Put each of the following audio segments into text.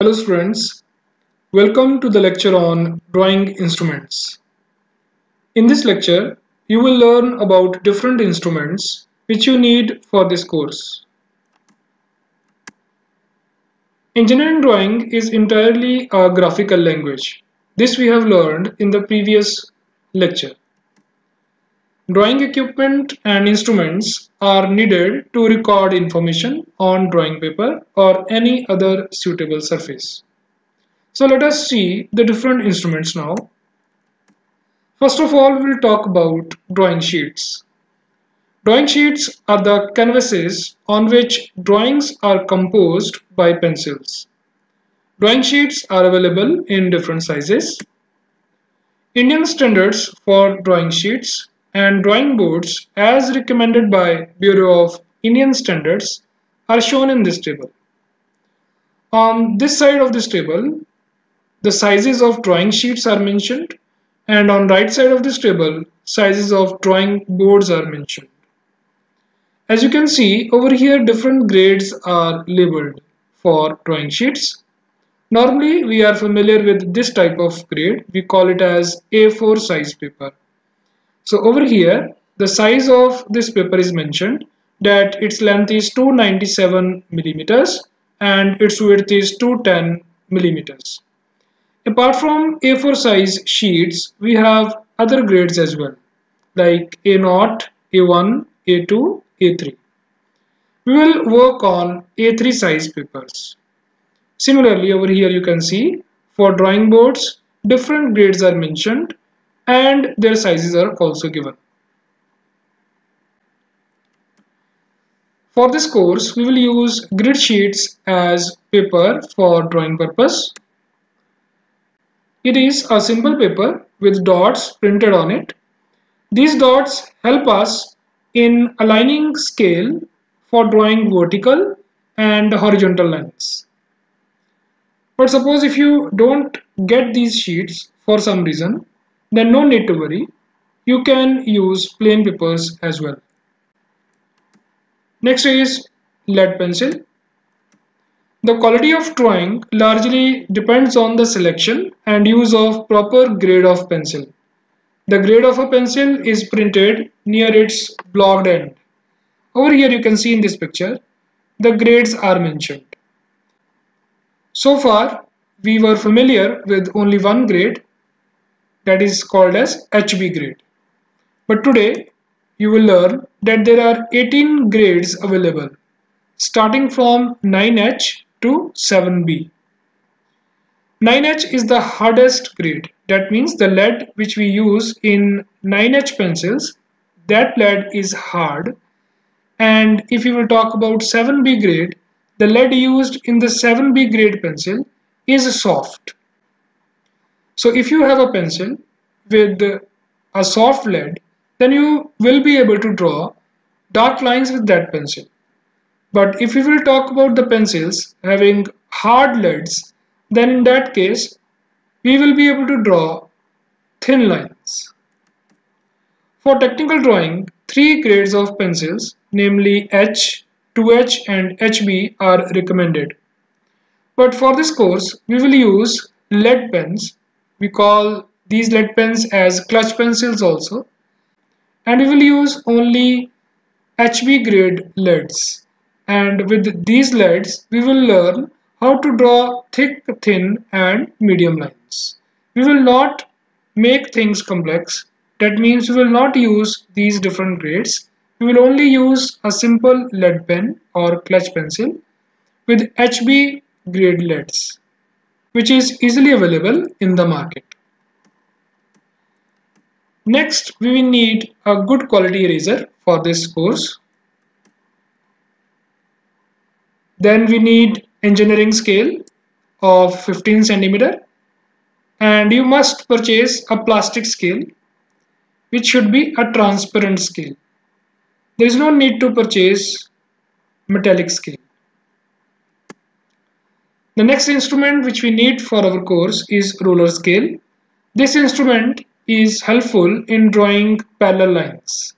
Hello students, welcome to the lecture on drawing instruments. In this lecture, you will learn about different instruments which you need for this course. Engineering drawing is entirely a graphical language. This we have learned in the previous lecture. Drawing equipment and instruments are needed to record information on drawing paper or any other suitable surface. So let us see the different instruments now. First of all, we'll talk about drawing sheets. Drawing sheets are the canvases on which drawings are composed by pencils. Drawing sheets are available in different sizes. Indian standards for drawing sheets and drawing boards as recommended by Bureau of Indian Standards are shown in this table. On this side of this table, the sizes of drawing sheets are mentioned and on right side of this table, sizes of drawing boards are mentioned. As you can see over here different grades are labeled for drawing sheets. Normally we are familiar with this type of grade. We call it as A4 size paper. So over here, the size of this paper is mentioned that its length is 297 millimeters and its width is 210 millimeters. Apart from A4 size sheets, we have other grades as well, like A0, A1, A2, A3. We will work on A3 size papers. Similarly, over here you can see for drawing boards, different grades are mentioned and their sizes are also given. For this course, we will use grid sheets as paper for drawing purpose. It is a simple paper with dots printed on it. These dots help us in aligning scale for drawing vertical and horizontal lines. But suppose if you don't get these sheets for some reason, then no need to worry. You can use plain papers as well. Next is lead pencil. The quality of drawing largely depends on the selection and use of proper grade of pencil. The grade of a pencil is printed near its blocked end. Over here you can see in this picture the grades are mentioned. So far we were familiar with only one grade that is called as HB grade. But today you will learn that there are 18 grades available starting from 9H to 7B. 9H is the hardest grade. That means the lead which we use in 9H pencils, that lead is hard. And if you will talk about 7B grade, the lead used in the 7B grade pencil is soft. So if you have a pencil with a soft lead, then you will be able to draw dark lines with that pencil. But if you will talk about the pencils having hard leads, then in that case, we will be able to draw thin lines. For technical drawing, three grades of pencils, namely H, 2H and HB are recommended. But for this course, we will use lead pens we call these lead pens as clutch pencils also. And we will use only HB grade leads. And with these leads we will learn how to draw thick, thin and medium lines. We will not make things complex. That means we will not use these different grades. We will only use a simple lead pen or clutch pencil with HB grade leads which is easily available in the market. Next, we will need a good quality eraser for this course. Then we need engineering scale of 15 centimeter and you must purchase a plastic scale which should be a transparent scale. There is no need to purchase metallic scale. The next instrument which we need for our course is roller scale. This instrument is helpful in drawing parallel lines.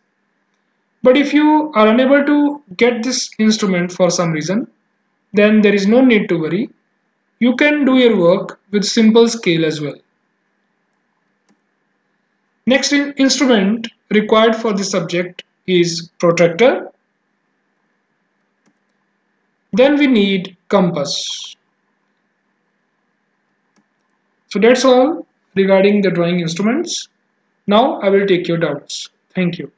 But if you are unable to get this instrument for some reason, then there is no need to worry. you can do your work with simple scale as well. Next in instrument required for the subject is protractor. Then we need compass. So that's all regarding the drawing instruments. Now I will take your doubts. Thank you.